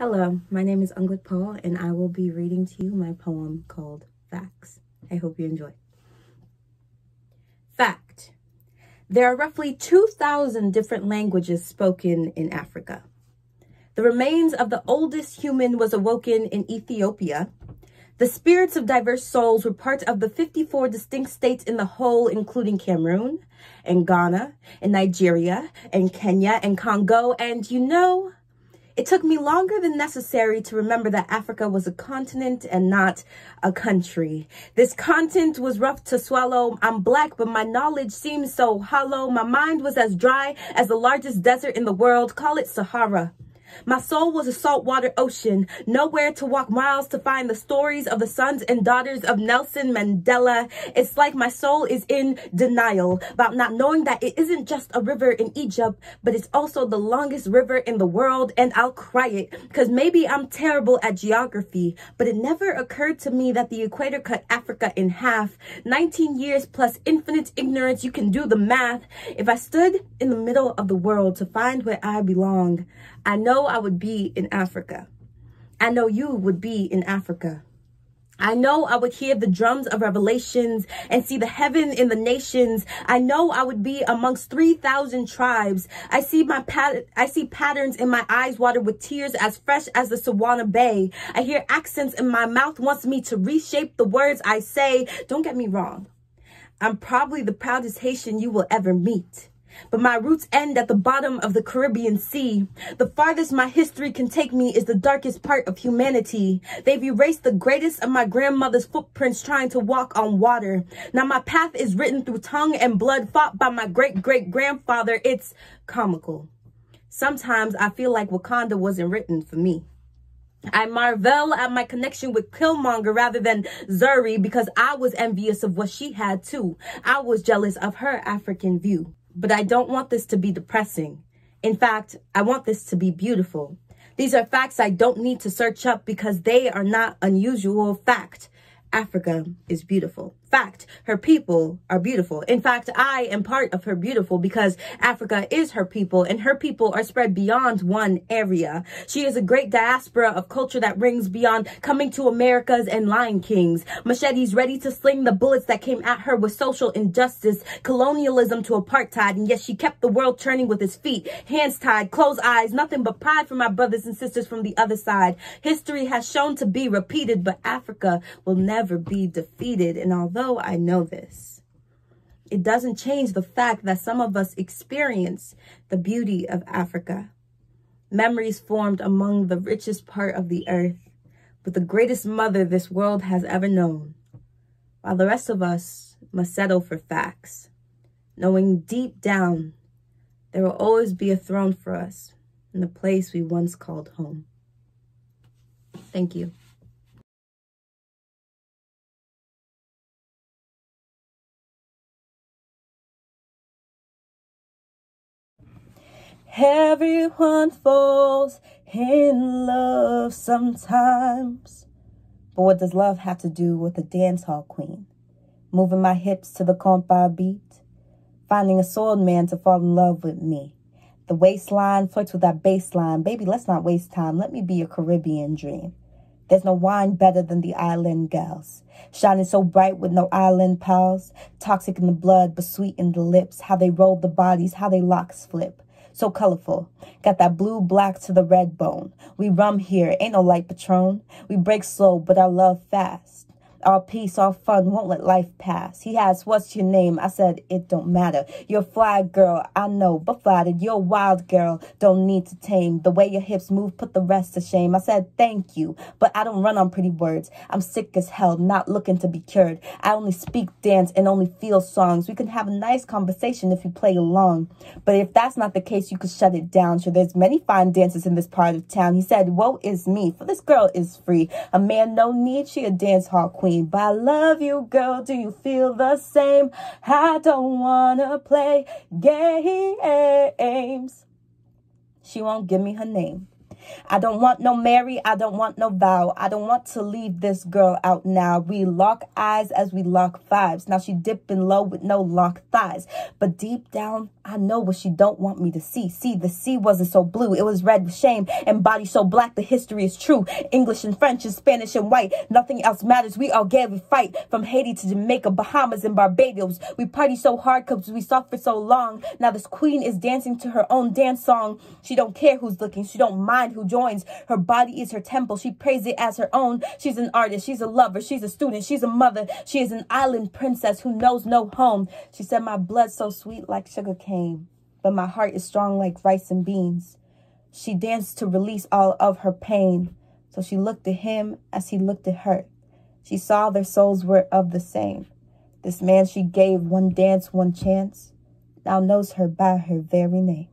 Hello, my name is Unglid Paul, and I will be reading to you my poem called Facts. I hope you enjoy. Fact. There are roughly 2,000 different languages spoken in Africa. The remains of the oldest human was awoken in Ethiopia. The spirits of diverse souls were part of the 54 distinct states in the whole, including Cameroon and Ghana and Nigeria and Kenya and Congo. And you know, it took me longer than necessary to remember that Africa was a continent and not a country. This content was rough to swallow. I'm black, but my knowledge seems so hollow. My mind was as dry as the largest desert in the world. Call it Sahara. My soul was a saltwater ocean, nowhere to walk miles to find the stories of the sons and daughters of Nelson Mandela. It's like my soul is in denial about not knowing that it isn't just a river in Egypt, but it's also the longest river in the world. And I'll cry it because maybe I'm terrible at geography, but it never occurred to me that the equator cut Africa in half. 19 years plus infinite ignorance. You can do the math. If I stood in the middle of the world to find where I belong, I know I would be in Africa. I know you would be in Africa. I know I would hear the drums of revelations and see the heaven in the nations. I know I would be amongst 3,000 tribes. I see my pat I see patterns in my eyes water with tears as fresh as the Sawana Bay. I hear accents in my mouth wants me to reshape the words I say. Don't get me wrong. I'm probably the proudest Haitian you will ever meet but my roots end at the bottom of the Caribbean Sea. The farthest my history can take me is the darkest part of humanity. They've erased the greatest of my grandmother's footprints trying to walk on water. Now my path is written through tongue and blood fought by my great-great-grandfather. It's comical. Sometimes I feel like Wakanda wasn't written for me. I marvel at my connection with Killmonger rather than Shuri because I was envious of what she had too. I was jealous of her African view. But I don't want this to be depressing. In fact, I want this to be beautiful. These are facts I don't need to search up because they are not unusual fact. Africa is beautiful fact, her people are beautiful. In fact, I am part of her beautiful because Africa is her people and her people are spread beyond one area. She is a great diaspora of culture that rings beyond coming to Americas and Lion Kings. Machetes ready to sling the bullets that came at her with social injustice, colonialism to apartheid. And yet she kept the world turning with his feet, hands tied, closed eyes, nothing but pride for my brothers and sisters from the other side. History has shown to be repeated, but Africa will never be defeated. And although although I know this, it doesn't change the fact that some of us experience the beauty of Africa. Memories formed among the richest part of the earth, with the greatest mother this world has ever known, while the rest of us must settle for facts, knowing deep down there will always be a throne for us in the place we once called home. Thank you. Everyone falls in love sometimes. But what does love have to do with a dance hall queen? Moving my hips to the compa beat. Finding a soiled man to fall in love with me. The waistline flirts with that baseline. Baby, let's not waste time. Let me be a Caribbean dream. There's no wine better than the island gals. Shining so bright with no island pals. Toxic in the blood, but sweet in the lips. How they roll the bodies, how they locks flip so colorful. Got that blue black to the red bone. We rum here, ain't no light patron. We break slow, but our love fast. Our peace, our fun won't let life pass. He asked, what's your name? I said, it don't matter. You're fly girl, I know, but flattered. You're a wild girl, don't need to tame. The way your hips move put the rest to shame. I said, thank you, but I don't run on pretty words. I'm sick as hell, not looking to be cured. I only speak, dance, and only feel songs. We can have a nice conversation if you play along. But if that's not the case, you could shut it down. Sure, there's many fine dancers in this part of town. He said, woe is me, for this girl is free. A man no need, she a dance hall queen But I love you, girl. Do you feel the same? I don't wanna play games. She won't give me her name. I don't want no Mary, I don't want no vow. I don't want to leave this girl out now. We lock eyes as we lock vibes. Now she dipping low with no locked thighs. But deep down, I know what she don't want me to see. See, the sea wasn't so blue. It was red with shame and body so black. The history is true. English and French and Spanish and white. Nothing else matters. We all gave a fight from Haiti to Jamaica, Bahamas and Barbados. We party so hard because we suffered so long. Now this queen is dancing to her own dance song. She don't care who's looking. She don't mind who joins. Her body is her temple. She prays it as her own. She's an artist. She's a lover. She's a student. She's a mother. She is an island princess who knows no home. She said, my blood so sweet like sugar cane, but my heart is strong like rice and beans. She danced to release all of her pain. So she looked at him as he looked at her. She saw their souls were of the same. This man she gave one dance, one chance, now knows her by her very name.